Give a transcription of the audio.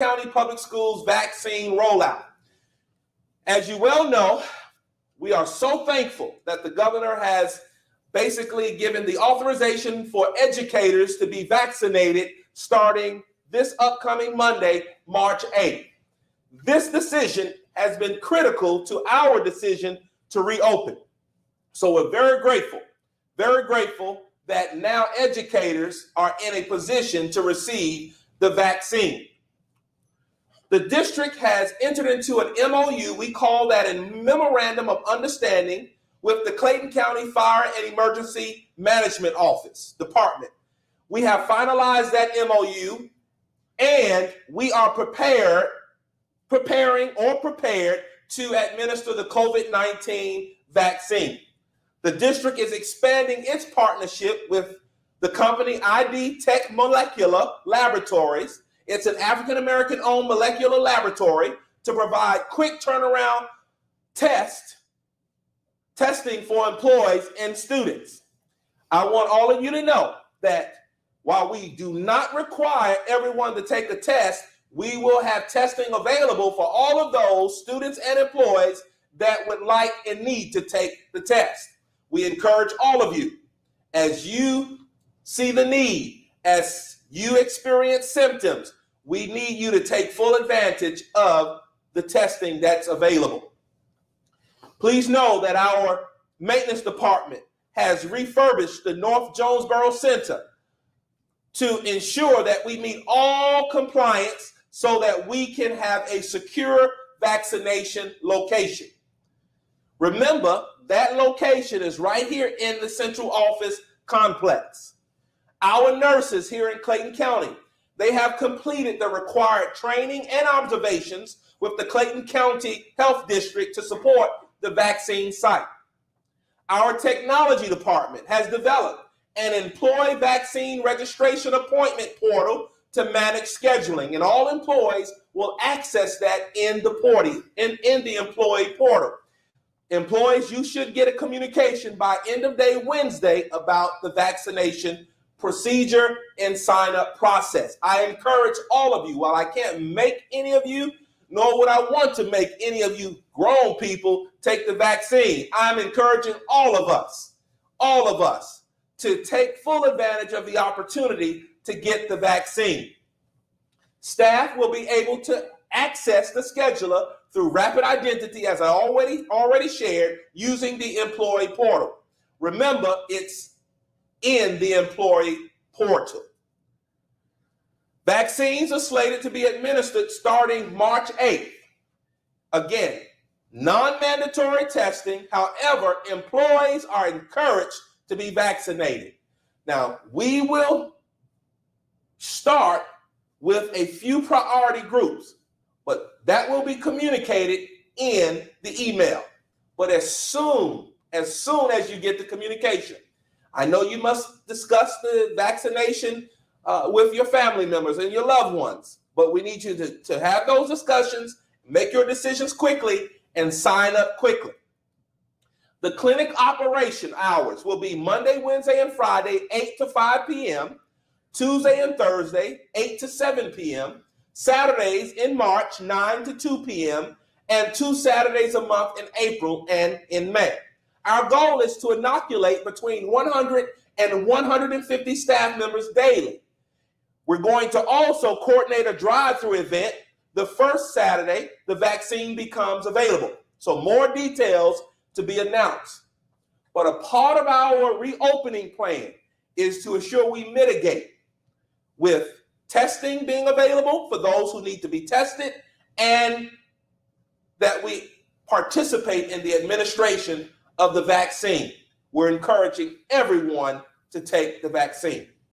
County Public Schools vaccine rollout. As you well know, we are so thankful that the governor has basically given the authorization for educators to be vaccinated starting this upcoming Monday, March 8th. This decision has been critical to our decision to reopen. So we're very grateful, very grateful that now educators are in a position to receive the vaccine. The district has entered into an MOU, we call that a Memorandum of Understanding with the Clayton County Fire and Emergency Management Office Department. We have finalized that MOU and we are prepared, preparing or prepared to administer the COVID 19 vaccine. The district is expanding its partnership with the company ID Tech Molecular Laboratories. It's an African American owned molecular laboratory to provide quick turnaround test testing for employees and students. I want all of you to know that while we do not require everyone to take the test, we will have testing available for all of those students and employees that would like and need to take the test. We encourage all of you as you see the need, as you experience symptoms, we need you to take full advantage of the testing that's available. Please know that our maintenance department has refurbished the North Jonesboro Center to ensure that we meet all compliance so that we can have a secure vaccination location. Remember, that location is right here in the central office complex. Our nurses here in Clayton County, they have completed the required training and observations with the Clayton County Health District to support the vaccine site. Our technology department has developed an employee vaccine registration appointment portal to manage scheduling, and all employees will access that in the portal, in, in the employee portal. Employees, you should get a communication by end of day Wednesday about the vaccination procedure and sign up process. I encourage all of you, while I can't make any of you, nor would I want to make any of you grown people take the vaccine, I'm encouraging all of us, all of us to take full advantage of the opportunity to get the vaccine. Staff will be able to access the scheduler through rapid identity, as I already already shared, using the employee portal. Remember, it's in the employee portal. Vaccines are slated to be administered starting March 8th. Again, non mandatory testing. However, employees are encouraged to be vaccinated. Now, we will start with a few priority groups, but that will be communicated in the email. But as soon, as soon as you get the communication, I know you must discuss the vaccination uh, with your family members and your loved ones, but we need you to, to have those discussions, make your decisions quickly, and sign up quickly. The clinic operation hours will be Monday, Wednesday, and Friday, 8 to 5 p.m., Tuesday and Thursday, 8 to 7 p.m., Saturdays in March, 9 to 2 p.m., and two Saturdays a month in April and in May. Our goal is to inoculate between 100 and 150 staff members daily. We're going to also coordinate a drive through event the first Saturday the vaccine becomes available. So, more details to be announced. But a part of our reopening plan is to ensure we mitigate with testing being available for those who need to be tested and that we participate in the administration of the vaccine. We're encouraging everyone to take the vaccine.